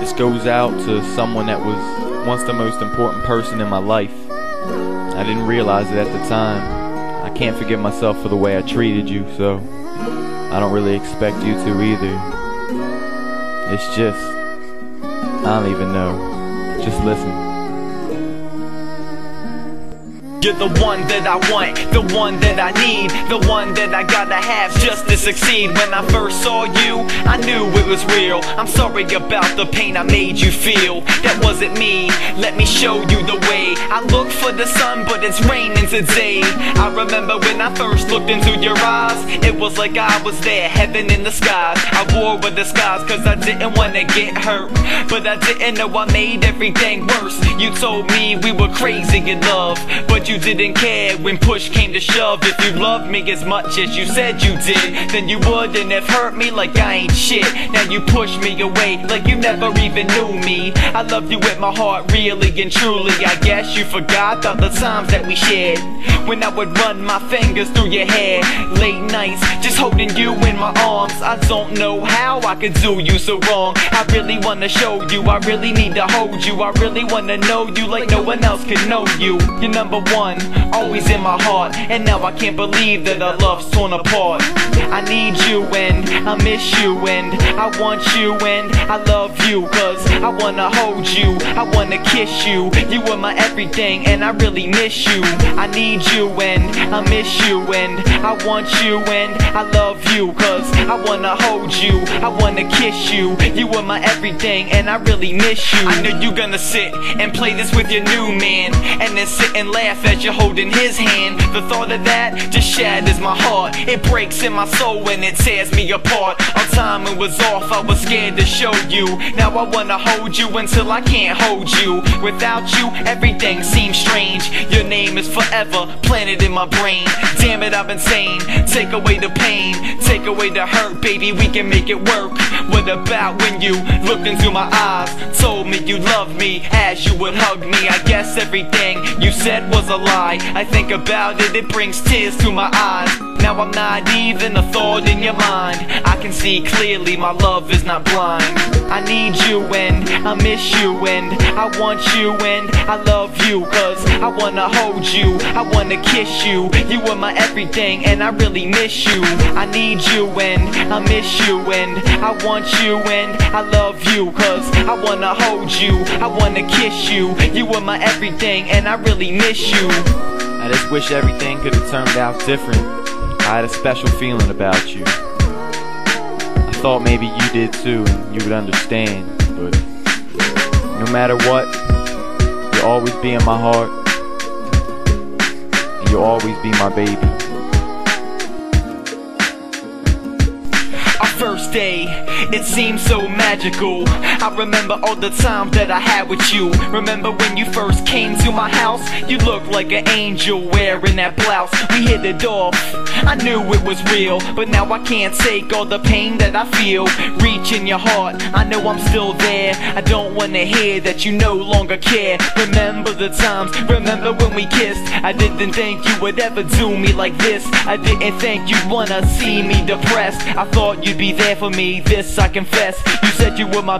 This goes out to someone that was once the most important person in my life. I didn't realize it at the time. I can't forgive myself for the way I treated you, so I don't really expect you to either. It's just, I don't even know. Just listen. You're the one that I want, the one that I need, the one that I gotta have just to succeed. When I first saw you, I knew it was real. I'm sorry about the pain I made you feel. That wasn't me, let me show you the way. I look for the sun, but it's raining today. I remember when I first looked into your eyes, it was like I was there, heaven in the skies. I wore with the skies, cause I didn't wanna get hurt. But I didn't know I made everything worse. You told me we were crazy in love, but you didn't care when push came to shove. If you loved me as much as you said you did, then you wouldn't have hurt me like I ain't shit. Now you push me away like you never even knew me. I love you with my heart, really and truly. I guess you forgot all the times that we shared. When I would run my fingers through your hair, late nights, just holding you in my arms. I don't know how I could do you so wrong. I really wanna show you, I really need to hold you. I really wanna know you like no one else can know you. You're number one always in my heart. And now I can't believe that our love's torn apart. I need you and I miss you and I want you and I love you. Cause I wanna hold you, I wanna kiss you. You are my everything and I really miss you. I need you and I miss you and I want you and I love you. Cause I wanna hold you, I wanna kiss you. You are my everything and I really miss you. I know you're gonna sit and play this with your new man and then sit and laugh that you're holding his hand. The thought of that just shatters my heart. It breaks in my soul when it tears me apart. Our timing was off, I was scared to show you. Now I wanna hold you until I can't hold you. Without you, everything seems strange. Your name is forever planted in my brain. Damn it, I've insane. Take away the pain, take away the hurt, baby. We can make it work. What about when you looked into my eyes, told me you loved me as you would hug me? I guess everything you said was a lie. I think about it, it brings tears to my eyes Now I'm not even a thought in your mind. I can see clearly my love is not blind. I need you and I miss you and I want you and I love you Cause I wanna hold you, I wanna kiss you. You are my everything and I really miss you. I need you and I miss you and I want you and I love you Cause I wanna hold you, I wanna kiss you. You are my everything and I really miss you. I just wish everything could have turned out different. I had a special feeling about you. I thought maybe you did too and you would understand, but no matter what, you'll always be in my heart, and you'll always be my baby. First day, it seemed so magical. I remember all the times that I had with you. Remember when you first came to my house? You looked like an angel wearing that blouse. We hit it off. I knew it was real, but now I can't take all the pain that I feel. Reach in your heart, I know I'm still there. I don't wanna hear that you no longer care. Remember the times, remember when we kissed. I didn't think you would ever do me like this. I didn't think you'd wanna see me depressed. I thought you'd there for me, this I confess. You said you were my